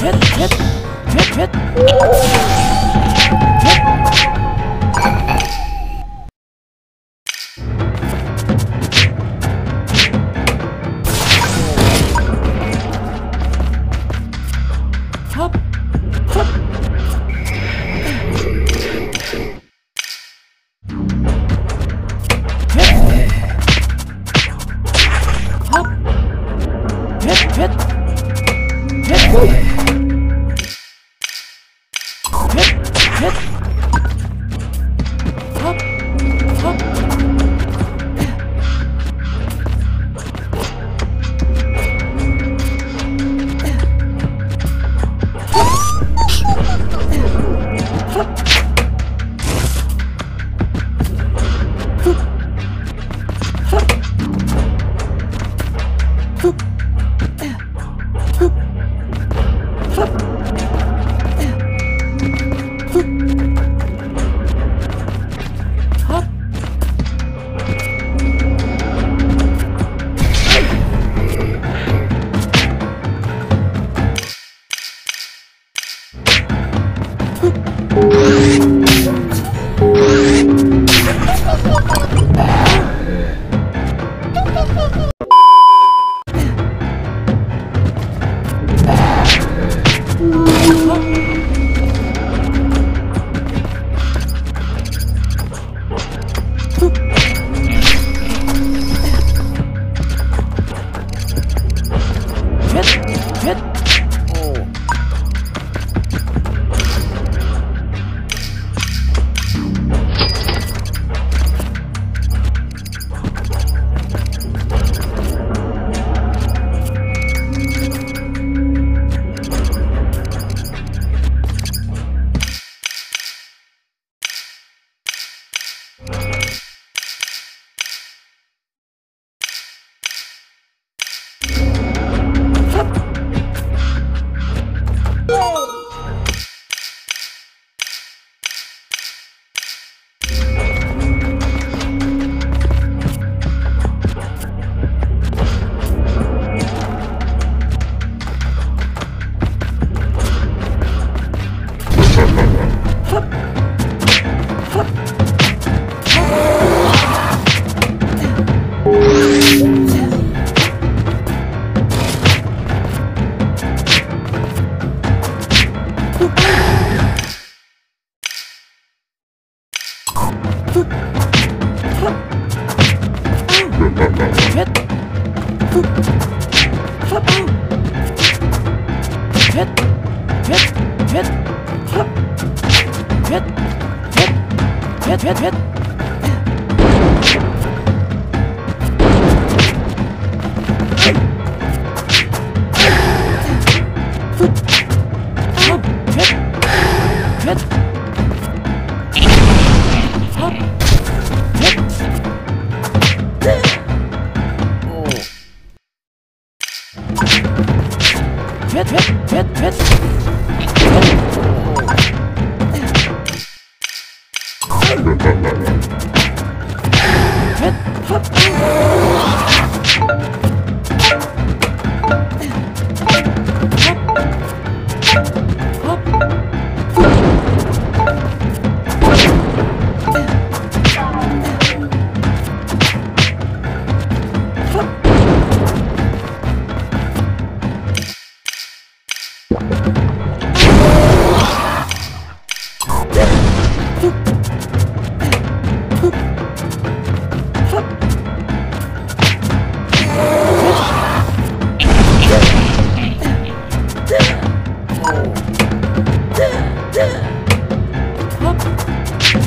Hit, hit, hit, hit. Let's go. Hop.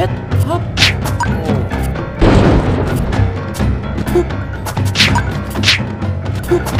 Hip hop. Hoop.